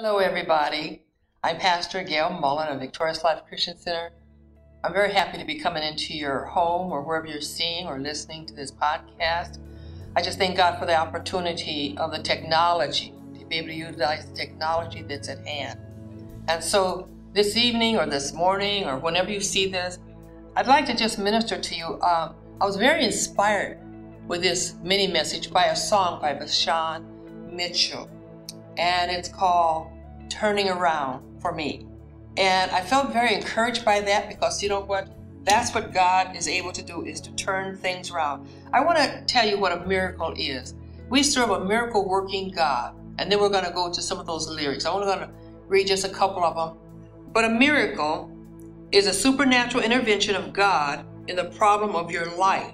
Hello, everybody. I'm Pastor Gail Mullen of Victorious Life Christian Center. I'm very happy to be coming into your home or wherever you're seeing or listening to this podcast. I just thank God for the opportunity of the technology to be able to utilize the technology that's at hand. And so, this evening or this morning or whenever you see this, I'd like to just minister to you. Uh, I was very inspired with this mini message by a song by VaShawn Mitchell and it's called Turning Around for Me. And I felt very encouraged by that because you know what? That's what God is able to do is to turn things around. I want to tell you what a miracle is. We serve a miracle working God. And then we're going to go to some of those lyrics. I'm only going to read just a couple of them. But a miracle is a supernatural intervention of God in the problem of your life.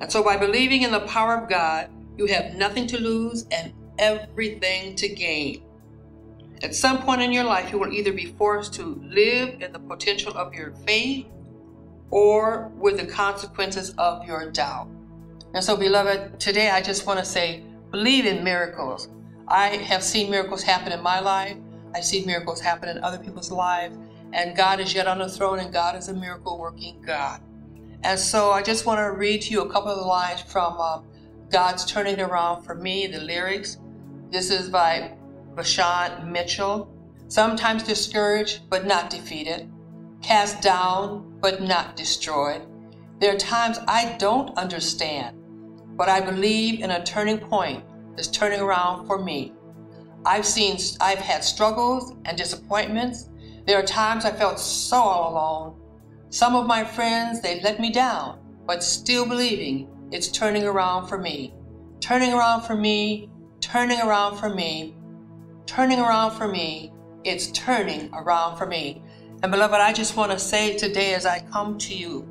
And so by believing in the power of God, you have nothing to lose and everything to gain. At some point in your life, you will either be forced to live in the potential of your faith or with the consequences of your doubt. And so, beloved, today I just want to say believe in miracles. I have seen miracles happen in my life, I've seen miracles happen in other people's lives, and God is yet on the throne, and God is a miracle working God. And so, I just want to read to you a couple of lines from uh, God's Turning Around for Me, the lyrics. This is by VaShawn Mitchell. Sometimes discouraged, but not defeated. Cast down, but not destroyed. There are times I don't understand, but I believe in a turning point is turning around for me. I've seen, I've had struggles and disappointments. There are times I felt so all alone. Some of my friends, they let me down, but still believing it's turning around for me. Turning around for me turning around for me, turning around for me. It's turning around for me. And beloved, I just want to say today as I come to you,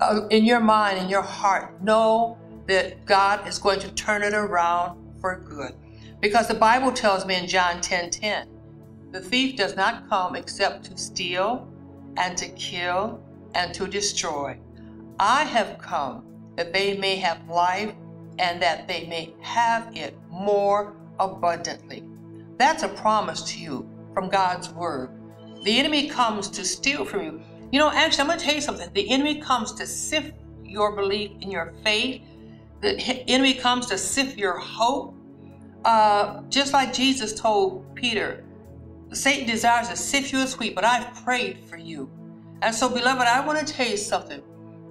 uh, in your mind, in your heart, know that God is going to turn it around for good. Because the Bible tells me in John 10 10, the thief does not come except to steal and to kill and to destroy. I have come that they may have life and that they may have it more abundantly. That's a promise to you from God's word. The enemy comes to steal from you. You know, actually, I'm going to tell you something. The enemy comes to sift your belief in your faith. The enemy comes to sift your hope. Uh, just like Jesus told Peter, Satan desires to sift you as wheat, but I've prayed for you. And so, beloved, I want to tell you something.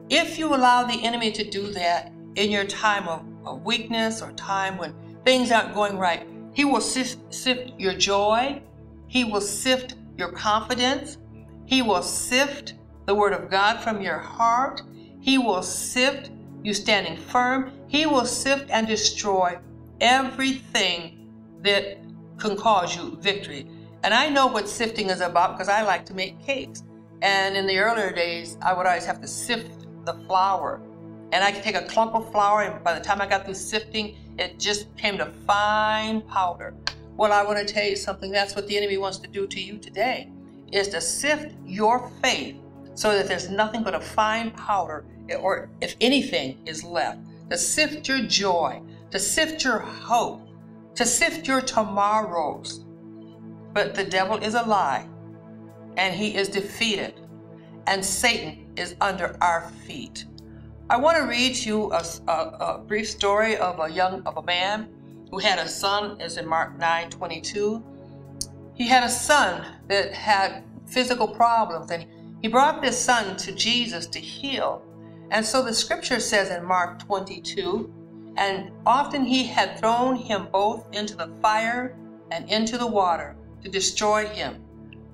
If you allow the enemy to do that in your time of, of weakness or time when things aren't going right. He will sift, sift your joy. He will sift your confidence. He will sift the word of God from your heart. He will sift you standing firm. He will sift and destroy everything that can cause you victory. And I know what sifting is about because I like to make cakes. And in the earlier days, I would always have to sift the flour and I could take a clump of flour, and by the time I got through sifting, it just came to fine powder. Well, I want to tell you something. That's what the enemy wants to do to you today, is to sift your faith so that there's nothing but a fine powder, or if anything is left. To sift your joy, to sift your hope, to sift your tomorrows. But the devil is a lie, and he is defeated, and Satan is under our feet. I want to read you a, a, a, brief story of a young of a man who had a son, as in Mark 9 22. He had a son that had physical problems, and he brought this son to Jesus to heal. And so the scripture says in Mark 22, and often he had thrown him both into the fire and into the water to destroy him.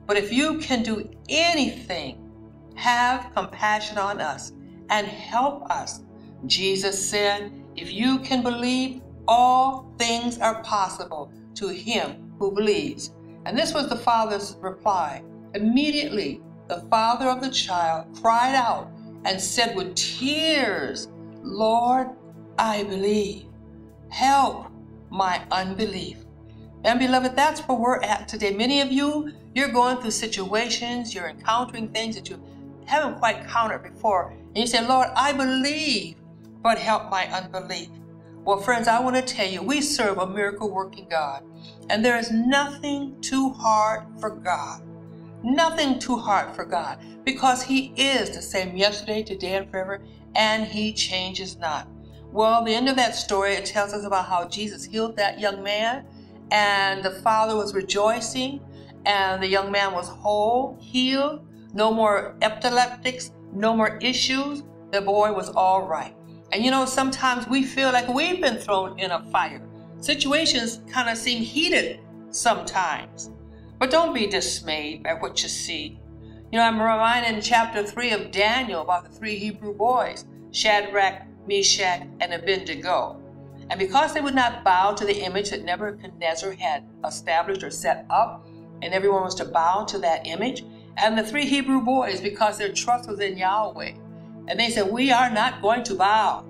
But if you can do anything, have compassion on us and help us. Jesus said, If you can believe, all things are possible to him who believes. And this was the father's reply. Immediately, the father of the child cried out and said with tears, Lord, I believe. Help my unbelief. And beloved, that's where we're at today. Many of you, you're going through situations, you're encountering things that you haven't quite counted before. And you say, Lord, I believe, but help my unbelief. Well, friends, I want to tell you, we serve a miracle working God, and there is nothing too hard for God. Nothing too hard for God because He is the same yesterday, today, and forever, and He changes not. Well, the end of that story, it tells us about how Jesus healed that young man, and the father was rejoicing, and the young man was whole, healed, no more epileptics, no more issues. The boy was all right. And you know, sometimes we feel like we've been thrown in a fire. Situations kind of seem heated sometimes. But don't be dismayed by what you see. You know, I'm reminded in chapter 3 of Daniel about the three Hebrew boys Shadrach, Meshach, and Abednego. And because they would not bow to the image that Nebuchadnezzar had established or set up, and everyone was to bow to that image, and the three Hebrew boys, because their trust was in Yahweh, and they said, We are not going to bow.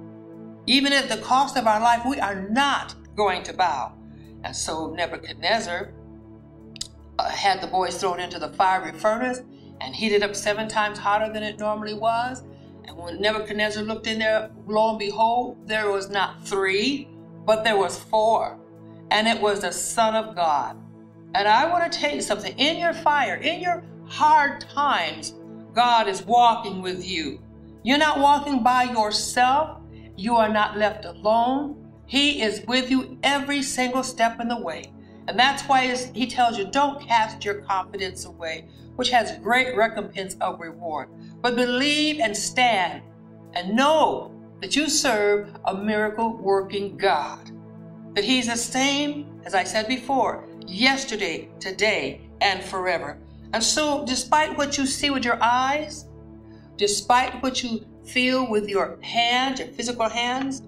Even at the cost of our life, we are not going to bow. And so Nebuchadnezzar uh, had the boys thrown into the fiery furnace and heated up seven times hotter than it normally was. And when Nebuchadnezzar looked in there, lo and behold, there was not three, but there was four. And it was the Son of God. And I want to tell you something in your fire, in your hard times, God is walking with you. You're not walking by yourself. You are not left alone. He is with you every single step in the way. And that's why he tells you, don't cast your confidence away, which has great recompense of reward. But believe and stand and know that you serve a miracle working God. That he's the same, as I said before, yesterday, today, and forever. And so, despite what you see with your eyes, despite what you feel with your hands, your physical hands,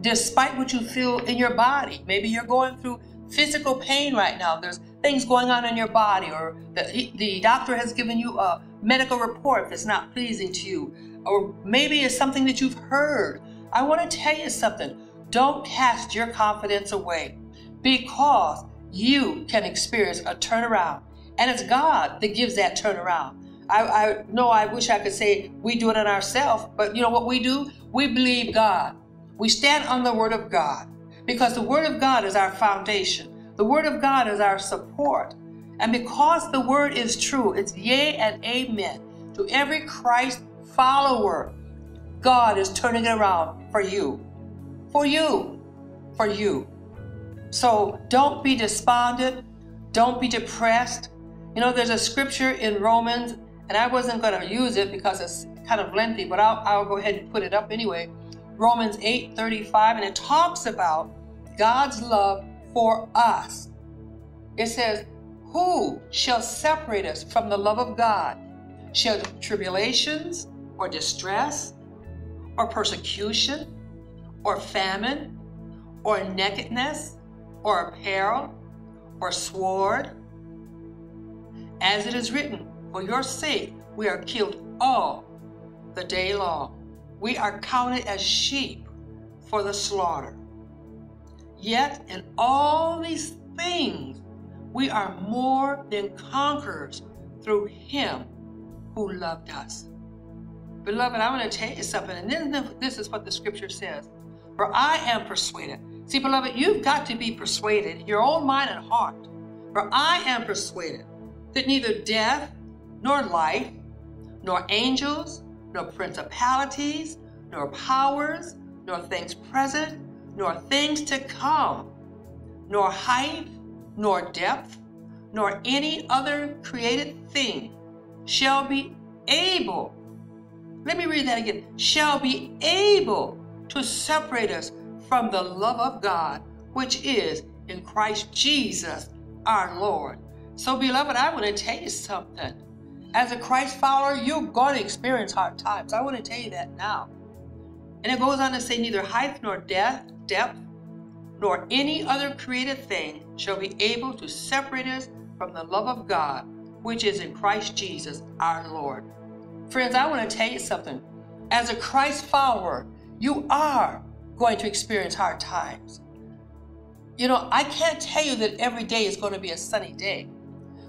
despite what you feel in your body. Maybe you're going through physical pain right now. There's things going on in your body, or the, the doctor has given you a medical report that's not pleasing to you, or maybe it's something that you've heard. I want to tell you something. Don't cast your confidence away because you can experience a turnaround. And it's God that gives that turnaround. I, I know I wish I could say we do it on ourselves, but you know what we do? We believe God. We stand on the Word of God because the Word of God is our foundation. The Word of God is our support. And because the Word is true, it's yea and amen to every Christ follower. God is turning it around for you. For you. For you. So don't be despondent. Don't be depressed. You know, there's a scripture in Romans and I wasn't going to use it because it's kind of lengthy, but I'll, I'll go ahead and put it up anyway. Romans 8 35, and it talks about God's love for us. It says, Who shall separate us from the love of God? Shall tribulations or distress or persecution or famine or nakedness or peril or sword? As it is written, for your sake, we are killed all the day long. We are counted as sheep for the slaughter. Yet in all these things, we are more than conquerors through him who loved us. Beloved, I want to tell you something, and this is what the scripture says. For I am persuaded. See, beloved, you've got to be persuaded your own mind and heart. For I am persuaded that neither death, nor life, nor angels, nor principalities, nor powers, nor things present, nor things to come, nor height, nor depth, nor any other created thing shall be able, let me read that again, shall be able to separate us from the love of God, which is in Christ Jesus our Lord. So, beloved, I want to tell you something. As a Christ follower, you're going to experience hard times. I want to tell you that now. And it goes on to say, neither height nor depth, depth, nor any other created thing shall be able to separate us from the love of God, which is in Christ Jesus our Lord. Friends, I want to tell you something. As a Christ follower, you are going to experience hard times. You know, I can't tell you that every day is going to be a sunny day,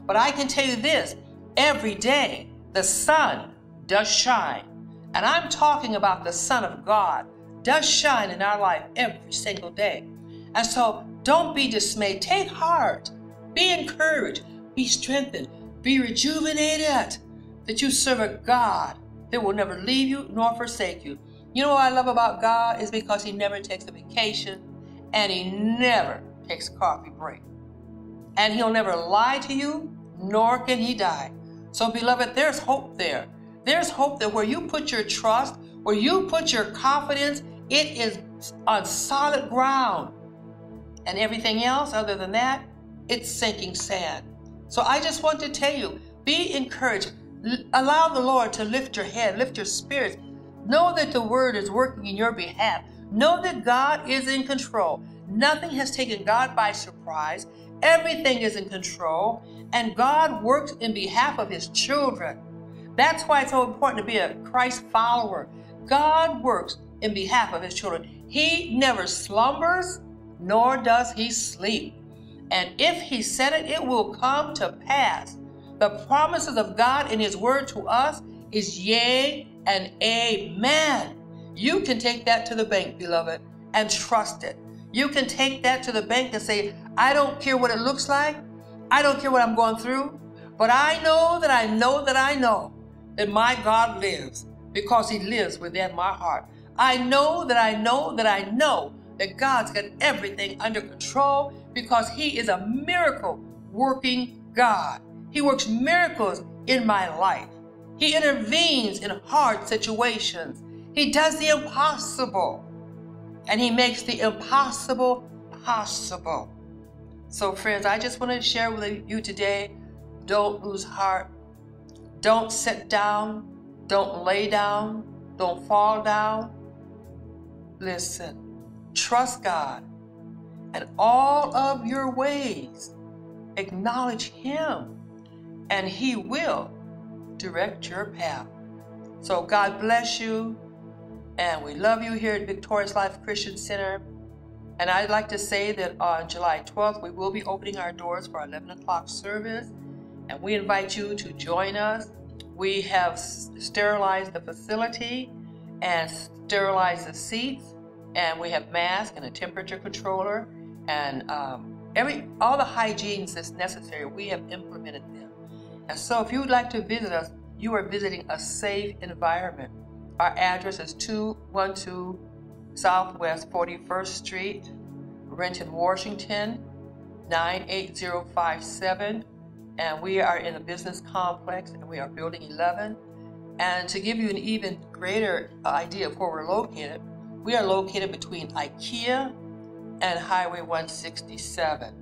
but I can tell you this every day the sun does shine. And I'm talking about the Son of God does shine in our life every single day. And so don't be dismayed. Take heart. Be encouraged. Be strengthened. Be rejuvenated that you serve a God that will never leave you nor forsake you. You know what I love about God is because He never takes a vacation and He never takes a coffee break. And He'll never lie to you, nor can He die. So, beloved, there's hope there. There's hope that where you put your trust, where you put your confidence, it is on solid ground. And everything else, other than that, it's sinking sand. So I just want to tell you be encouraged. Allow the Lord to lift your head, lift your spirits. Know that the word is working in your behalf. Know that God is in control. Nothing has taken God by surprise. Everything is in control, and God works in behalf of his children. That's why it's so important to be a Christ follower. God works in behalf of his children. He never slumbers, nor does he sleep. And if he said it, it will come to pass. The promises of God in His Word to us is yea and amen. You can take that to the bank, beloved, and trust it. You can take that to the bank and say, I don't care what it looks like. I don't care what I'm going through. But I know that I know that I know that my God lives because He lives within my heart. I know that I know that I know that God's got everything under control because He is a miracle working God. He works miracles in my life. He intervenes in hard situations. He does the impossible. And He makes the impossible possible. So, friends, I just want to share with you today don't lose heart. Don't sit down. Don't lay down. Don't fall down. Listen, trust God and all of your ways. Acknowledge Him and He will direct your path. So God bless you, and we love you here at Victorious Life Christian Center. And I'd like to say that on July 12th, we will be opening our doors for our 11 o'clock service, and we invite you to join us. We have sterilized the facility and sterilized the seats, and we have masks and a temperature controller, and um, every all the hygienes that's necessary. We have implemented them. And so if you would like to visit us, you are visiting a safe environment. Our address is 212 Southwest 41st Street, Renton, Washington, 98057. And we are in a business complex and we are building 11. And to give you an even greater uh, idea of where we're located, we are located between IKEA and Highway 167.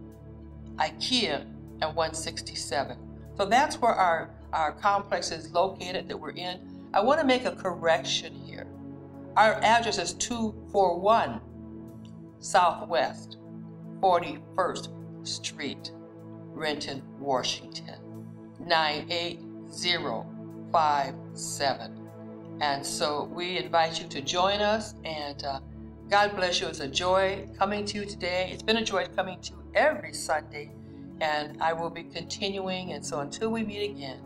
IKEA and 167. So that's where our, our complex is located that we're in. I want to make a correction here. Our address is 241 Southwest 41st Street, Renton, Washington, 98057. And so we invite you to join us and uh, God bless you. It's a joy coming to you today. It's been a joy coming to you every Sunday and I will be continuing. And so until we meet again,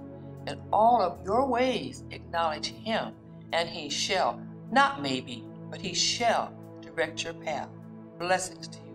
in all of your ways acknowledge Him, and He shall, not maybe, but He shall direct your path. Blessings to you.